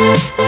Bye.